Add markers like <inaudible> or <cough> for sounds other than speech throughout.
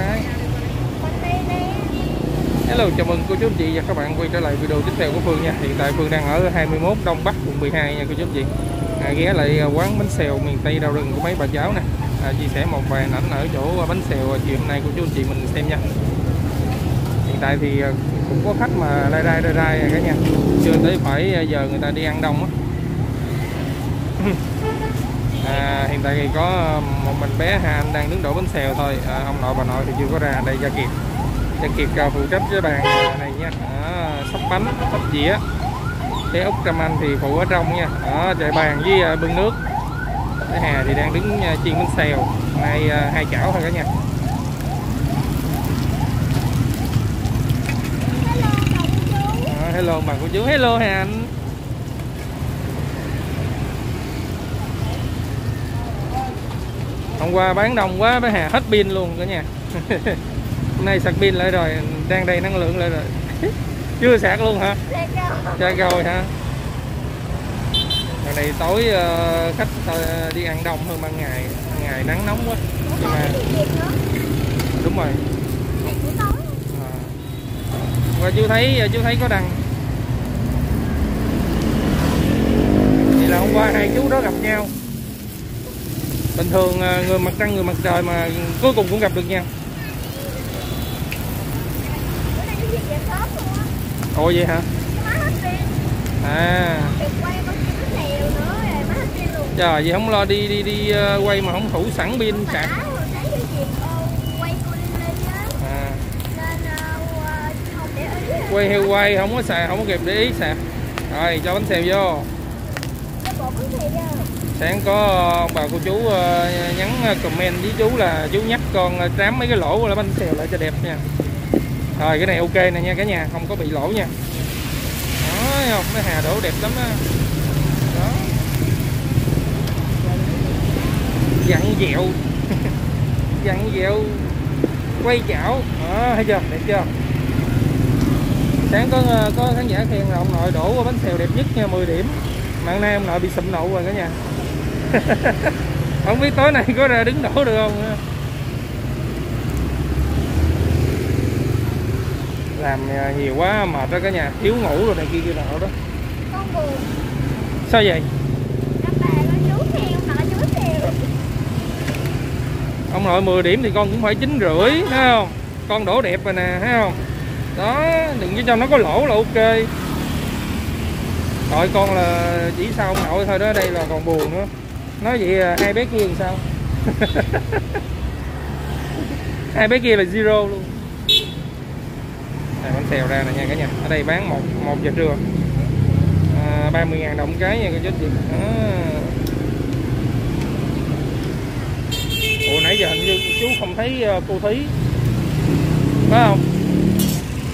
cái Hello, chào mừng cô chú anh chị và các bạn quay trở lại video tiếp theo của Phương nha. Hiện tại Phương đang ở 21 Đông Bắc, quận 12 nha cô chú anh chị. À, Ghé lại à, quán bánh xèo miền Tây Đào Rừng của mấy bà cháu nè. À, Chia sẻ một vài ảnh ở chỗ bánh xèo chiều hôm nay cô chú anh chị mình xem nha. Hiện tại thì à, cũng có khách mà lai rai lai rai cả nha Chưa tới phải à, giờ người ta đi ăn đông á à, hiện tại thì có um, một mình bé Hà Anh đang đứng đổ bánh xèo thôi. À, ông nội bà nội thì chưa có ra đây Gia Kiệt Gia Kiệt phụ trách cái bàn này nha. À, sắp bánh sắp dĩa. Cái ốc trăm anh thì phụ ở trong nha. Đó chạy bàn với à, bưng nước. Cái Hà thì đang đứng à, chiên bánh xèo. Nay à, hai chảo thôi cả nhà. Hello bà cô chú. Hello Hà Anh. Hôm qua bán đông quá bé Hà hết pin luôn cả nhà. <laughs> Hôm nay sạc pin lại rồi đang đầy năng lượng lại rồi. <laughs> Chưa sạc luôn hả? Sạc rồi. Hả? Ngày này tối uh, khách uh, đi ăn đông hơn ban ngày. Ngày nắng nóng quá. Nhưng mà đúng rồi. À. và chú thấy chú thấy có đăng vậy là hôm qua hai chú đó gặp nhau bình thường à, người mặt trăng người mặt trời mà cuối cùng cũng gặp được nhau ồ vậy hả? À. Trời vậy không lo đi đi đi uh, quay mà không thủ sẵn pin sạc à. quay heo quay không có xài không có kịp để ý sạc rồi cho bánh xèo vô sáng có ông bà cô chú ờ, nhắn ờ, comment với chú là chú nhắc con ờ, trám mấy cái lỗ là bánh xèo lại cho đẹp nha. Rồi cái này ok nè nha cả nhà không có bị lỗ nha. Đó không cái hà đổ đẹp lắm đó, đó. dặn dẹo. <laughs> Dặn dẹo. Quay chảo. Đó thấy chưa? Đẹp chưa? Sáng có có khán giả khen là ông nội đổ qua bánh xèo đẹp nhất nha 10 điểm. Mà nay ông nội bị sụm nụ rồi cả nhà. <laughs> không biết tối nay có ra đứng đổ được không làm à, nhiều quá mệt đó cả nhà. Thiếu ngủ rồi này kia kia nào đó. Con buồn. Sao vậy? Ông nội 10 điểm thì con cũng phải chín rưỡi thấy không? Con đổ đẹp rồi nè thấy không? Đó đừng cho nó có lỗ là ok. Rồi con là chỉ sao ông nội thôi đó đây là còn buồn nữa nói vậy à, hai bé kia làm sao? <laughs> Hai bé kia là zero luôn. Này bánh xèo ra nè nha cả nhà. Ở đây bán một một giờ trưa. À, 30 ngàn đồng cái nha cái chết gì. À. ủa nãy giờ hình như chú không thấy ờ, cô Thí. Phải không?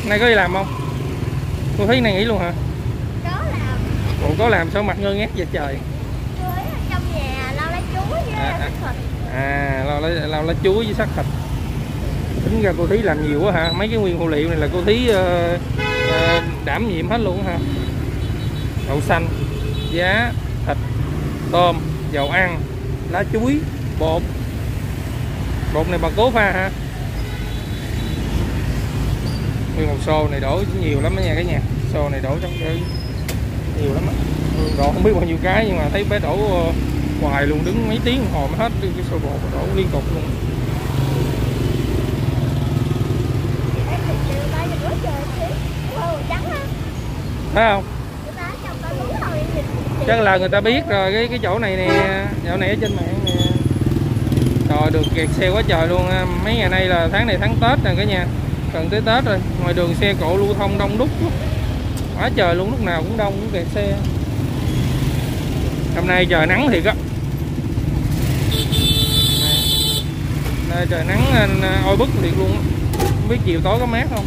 Nay có đi làm không? Cô Thí này nghỉ luôn hả? Có làm. Ủa có làm sao mặt ngơ ngác vậy trời trong nhà lau lá chuối với à, à, thịt à lá lau lá chuối với sắc thịt. Tính ra cô thí làm nhiều quá hả? Mấy cái nguyên phụ liệu này là cô thí uh, uh, đảm nhiệm hết luôn hả? Đậu xanh giá thịt tôm dầu ăn lá chuối bột. Bột này bà cố pha hả? Nguyên một xô này đổ nhiều lắm đó nha cái nhà. Xô này đổ trong cái nhiều lắm á đổ không biết bao nhiêu cái nhưng mà thấy bé đổ uh, hoài luôn, đứng mấy tiếng hồ mới hết cái xô bột đổ liên tục luôn. Phải không? Chắc là người ta biết rồi, cái cái chỗ này nè, chỗ này ở trên mạng nè. Rồi đường kẹt xe quá trời luôn mấy ngày nay là tháng này tháng tết nè cả nhà. Gần tới tết rồi. Ngoài đường xe cộ lưu thông đông đúc quá trời luôn, lúc nào cũng đông, cũng kẹt xe. Hôm nay trời nắng thiệt á. Trời nắng à, oi bức liệt luôn không biết chiều tối có mát không.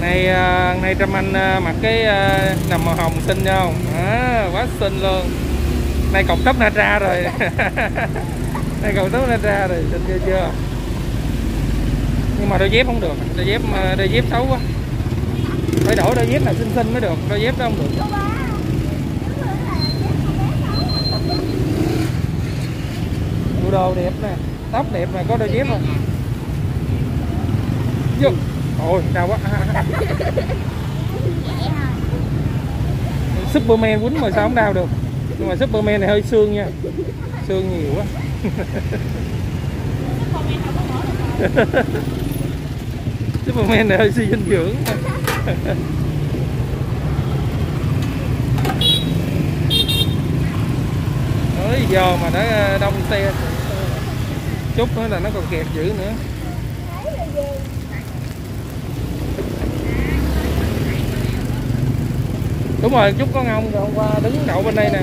Nay à, nay Trâm Anh à, mặc cái nằm màu hồng xinh không à, quá xinh luôn. Nay cọc tóc ra rồi. <laughs> Nay cọc tóc ra rồi xinh chưa chưa? Nhưng mà đôi dép không được. Đôi dép đôi dép xấu quá. Phải đổi đôi dép là xinh xinh mới được. Đôi dép đó không được. Đồ đẹp nè tóc đẹp nè có đôi dép không? Dừng, ôi đau quá. Superman quýnh mà sao không đau được? Nhưng mà Superman này hơi xương nha. Xương nhiều quá. Superman này hơi suy dinh dưỡng. Tới giờ mà nó ờ, đông xe chút nữa là nó còn kẹt dữ nữa. Đúng rồi, chút có ông rồi hôm qua đứng đậu bên đây nè.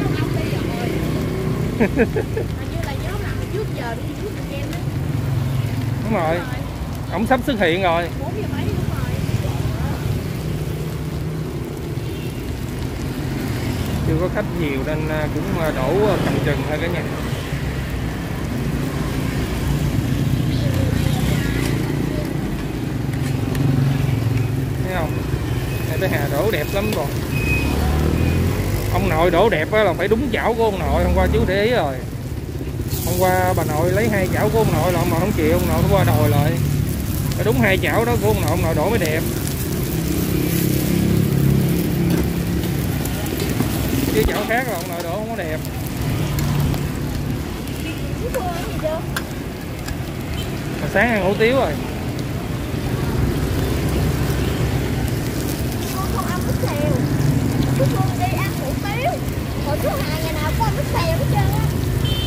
Đúng rồi, ổng sắp xuất hiện rồi. Chưa có khách nhiều nên à, cũng à, đổ à, cầm chừng thôi cả nhà thấy không cái hà đổ đẹp lắm rồi. Ông nội đổ đẹp á là phải đúng chảo của ông nội hôm qua chú để ý rồi. Hôm qua bà nội lấy hai chảo của ông nội là ông nội không chịu ông nội nó qua đòi lại. Phải đúng hai chảo đó của ông nội ông nội đổ mới đẹp. Chứ chảo khác là ông nội đổ không có đẹp. Mà sáng ăn hủ tiếu rồi Con không ăn bánh xèo. Chú thua đi ăn hủ tiếu. Hồi chú Hà ngày nào có ăn bánh xèo hết trơn á.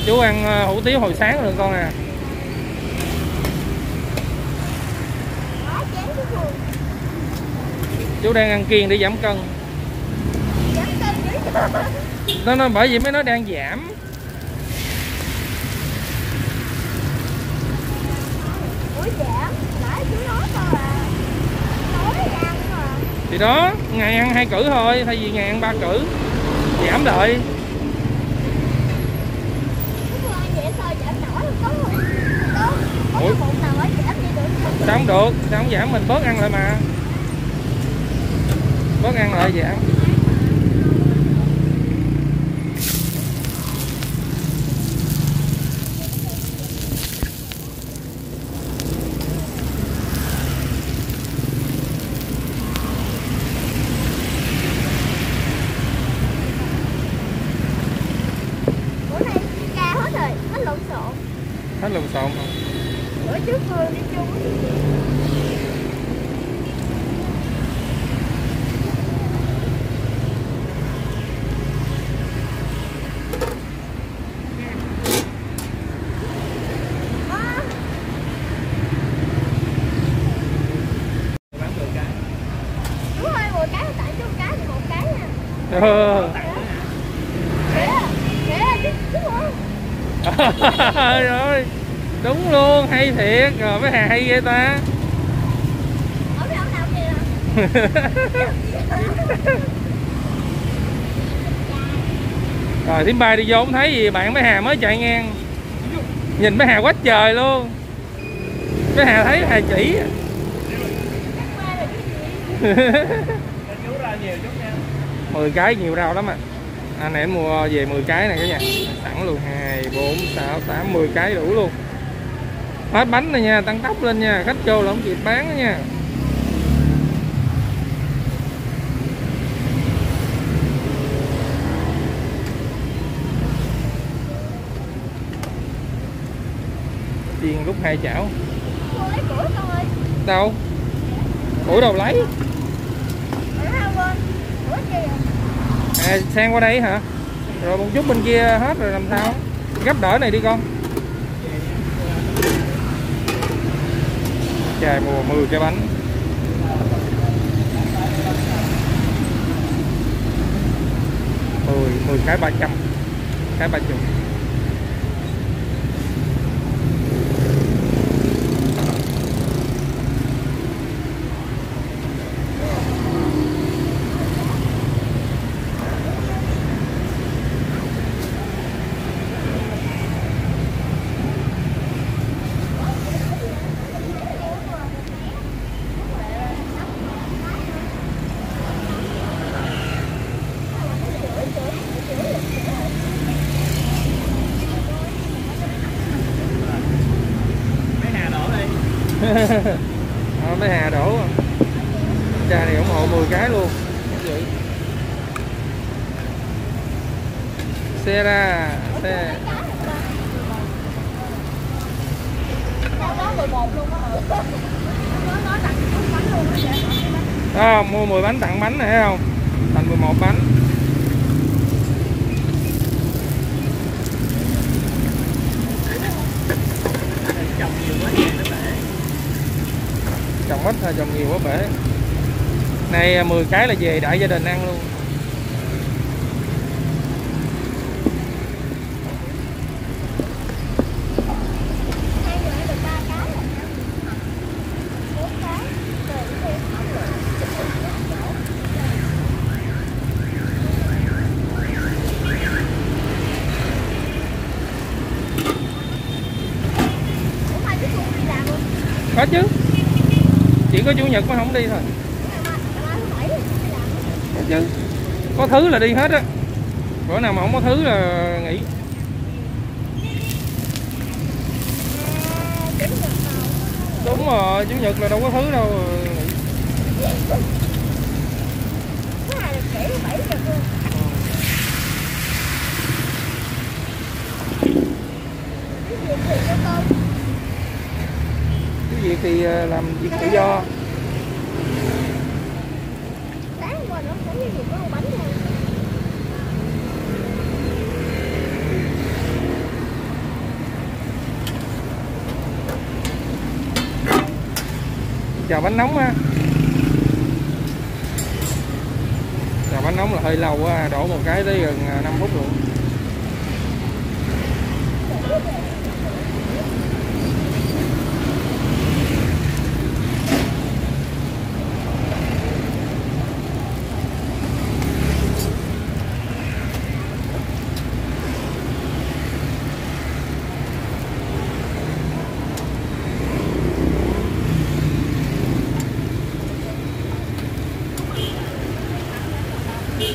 chú ăn ờ, hủ tiếu hồi sáng rồi con à Đó chén chú đang ăn kiêng để giảm cân Giảm cân dữ nó, nó bởi vì mấy nó đang giảm Ủa giảm. Nãy chú nói sao à. Nói thì ăn mà thì đó ngày ăn hai cử thôi thay vì ngày ăn ba cử giảm lại sao giảm không không? Ủa? được sao không được sao không giảm mình bớt ăn lại mà bớt ăn lại giảm Bữa nay ca hết rồi. Hết lộn xộn. hết lộn xộn không Bữa trước Phương đi chung À, Đúng rồi, 10 cái tại chú cái thì một cái nha. ờ Kìa, kìa, chứ đúng không? rồi đúng luôn hay thiệt rồi mấy hà hay vậy ta. Ở cái ông rồi thím bay đi vô không thấy gì bạn mấy hà mới chạy ngang. Nhìn mấy hà quá trời luôn. Mấy hà thấy hà chỉ <laughs> mười cái nhiều rau lắm à. Anh này anh mua về 10 cái này cả nhà. Sẵn luôn hai bốn sáu tám 10 cái đủ luôn hết bánh rồi nha tăng tốc lên nha khách vô là không kịp bán đó nha. Chiên lúc hai chảo. Đâu? Củi đâu lấy? À, sang qua đây hả? Rồi một chút bên kia hết rồi làm sao? Gấp đỡ này đi con. Trời mùa 10 cái bánh. Mười mười cái ba trăm cái ba chục. 11 luôn á Nó không? Mua 10 bánh tặng bánh này, thấy không? Thành 11 bánh. Trồng nhiều quá trồng ít thôi trồng nhiều quá bể. Này 10 à, cái là về đại gia đình ăn luôn Hai người ăn được ba cái rồi nha Bốn cái Rồi cái thêm không rồi Ủa mai chú Xuân đi làm luôn hết chứ. Chỉ có chủ nhật mới không đi thôi. Chứ. Có thứ là đi hết á. Bữa nào mà không có thứ là nghỉ. Đúng rồi, chủ nhật là đâu có thứ đâu nghỉ. you hai là bảy thứ bảy giờ luôn Cái gì thì cho con cái việc thì ờ, làm việc tự do. Chào bánh nóng á chào bánh nóng là hơi lâu á đổ một cái tới gần 5 phút luôn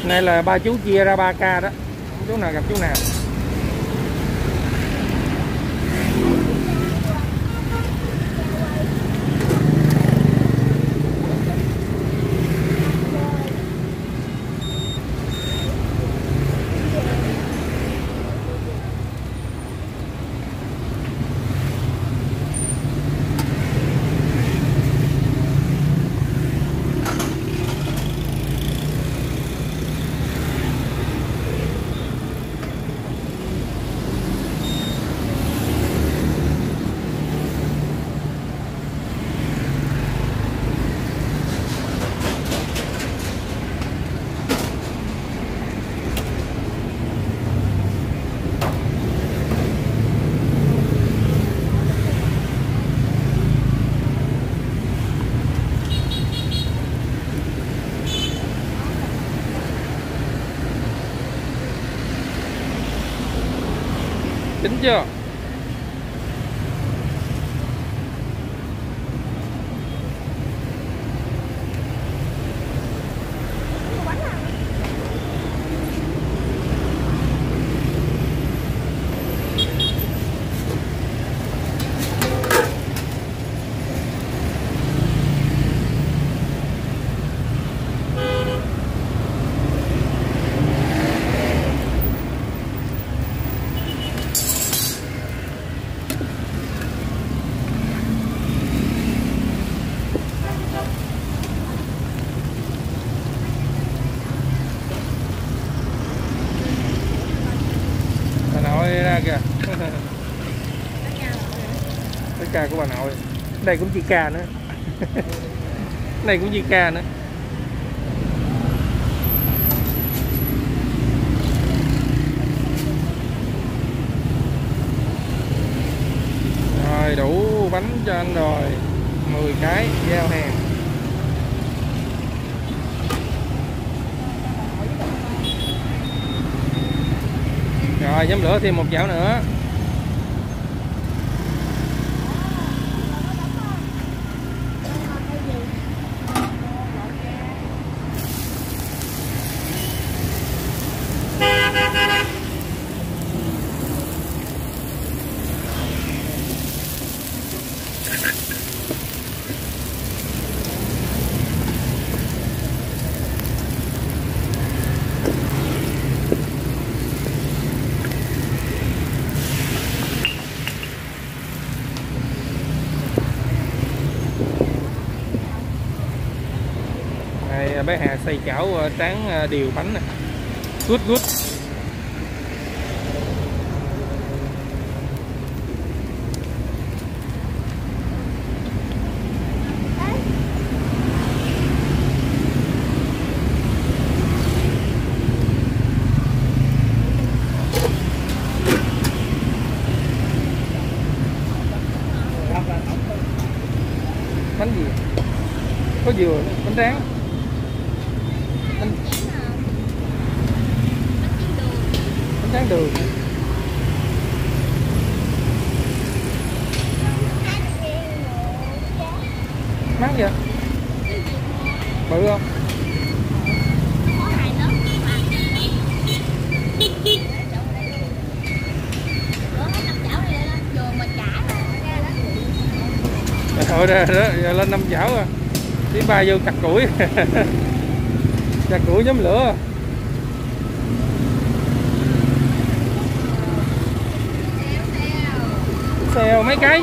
Này là ba chú chia ra 3 ca đó. Chú nào gặp chú nào? Chính chưa Có bánh nào Bà nội đi ra kìa Cái ca của bà nội Đây cũng chỉ ca nữa. Này cũng chỉ ca <laughs> nữa. Rồi, đủ bánh cho anh rồi. 10 cái, giao hàng. Rồi nhóm lửa thêm một chảo nữa. Đây, bé Hà xay chảo ờ, tráng ờ, điều bánh nè. Good good. Bánh gì? Có dừa tráng bánh, bánh tráng đường mát vậy bự không? Ờ, Thôi ra đó, giờ lên năm chảo à. Tí ba vô chặt củi. <laughs> Chặt củi nhóm lửa. Xèo, mấy cái?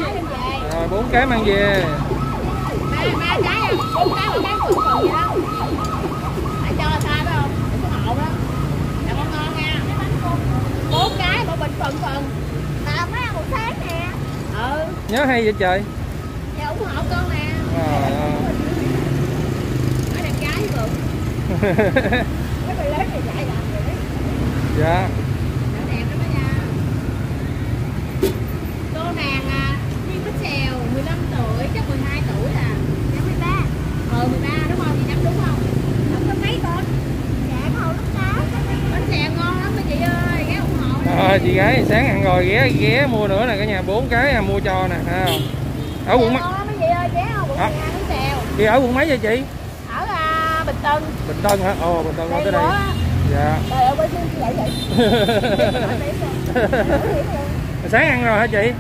Rồi, bốn cái mang về bốn cái một bình phần phần là mấy ăn một tháng nè ừ nhớ hay vậy trời <laughs> dạ ủng hộ con nè ơi. ở đàn gái vượng cái người lớn này dạy làm rồi đấy dạ Nó đẹp lắm đó nha Cô nàng à, Thiên Bích Xèo 15 tuổi, chắc 12 tuổi à Dạ 13 Ờ 13 đúng không? Chị nhắm đúng không? Không có mấy con? Dạ màu lúc đó. Bánh xèo ngon lắm đó chị ơi, ghé ủng hộ. Ờ, chị gái sáng ăn rồi ghé ghé mua nữa nè cả nhà bốn cái à, mua cho nè ha ở quận mấy? Chị ơi, ghé không? Quận Hả? 12 bánh xèo. Chị ở quận mấy vậy chị? Ở à, Bình Tân. Bình tân hả? Ồ bình tân qua tới Đây. dạ. Trời ơi, quay phim chị <laughs> vậy. Sáng ăn rồi hả chị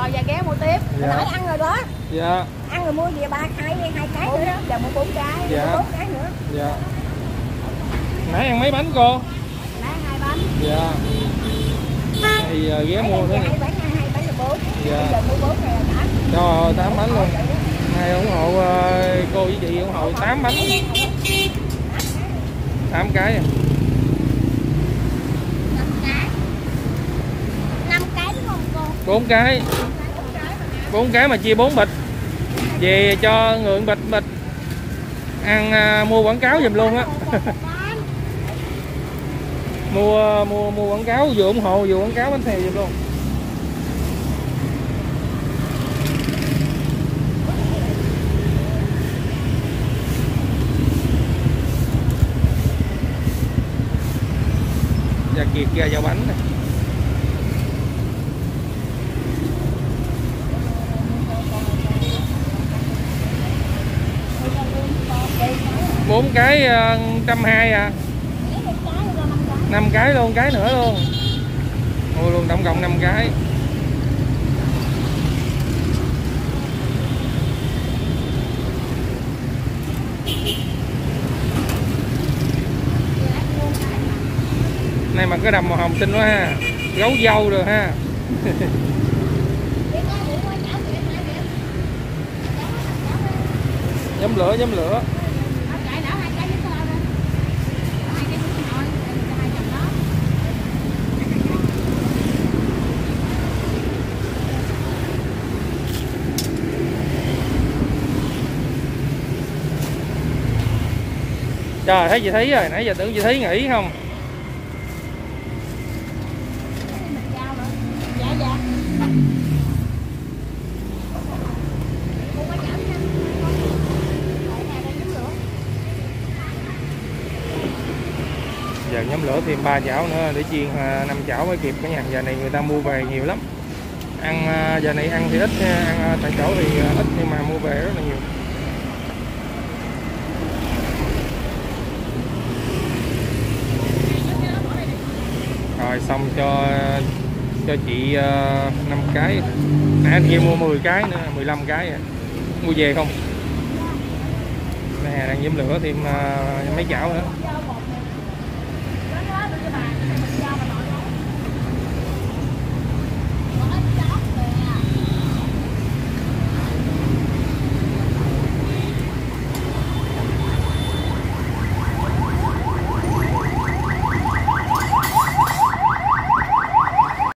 rồi và ghé mua tiếp. Dạ. Nãy ăn rồi đó. Dạ. Ăn rồi mua về ba hai hai cái nữa đó. Giờ mua bốn cái Dạ. bốn cái nữa. Dạ. Nãy ăn mấy bánh cô? Lấy hai bánh. Dạ. Thì giờ ghé mua nữa hai nè. bánh hai bánh là bốn. Dạ. bây giờ mua bốn là đã cho tám bánh luôn. Nay ủng hộ ờ, cô với chị ủng hộ tám bánh. Tám cái à. năm cái năm cái đúng không cô bốn cái. Bốn cái mà chia bốn bịch. Về cho người bịch bịch. Ăn à, mua quảng cáo giùm luôn á. <laughs> Mua mua mua quảng cáo vừa ủng hộ vừa quảng cáo bánh xèo giùm luôn. Và kiệt ra vào bánh này. Bốn cái ờ, trăm hai à. Năm cái luôn, cái nữa luôn. Mua luôn tổng cộng năm cái. Này mà cái đầm màu hồng xinh quá ha. Gấu dâu rồi ha. <laughs> Nhóm lửa nhóm lửa. Trời, thấy chị thấy rồi? Nãy giờ tưởng chị thấy nghỉ không? Giờ nhóm lửa thêm ba chảo nữa, để chiên à, năm chảo mới kịp cả nhà. Giờ này người ta mua về nhiều lắm. Ăn à, giờ này ăn thì ít ăn à, tại chỗ thì ít nhưng mà mua về rất là nhiều rồi xong cho cho chị ờ, uh, 5 cái. Nãy anh kia mua 10 cái nữa 15 cái à. mua về không? Nè đang nhóm lửa thêm uh, mấy chảo nữa.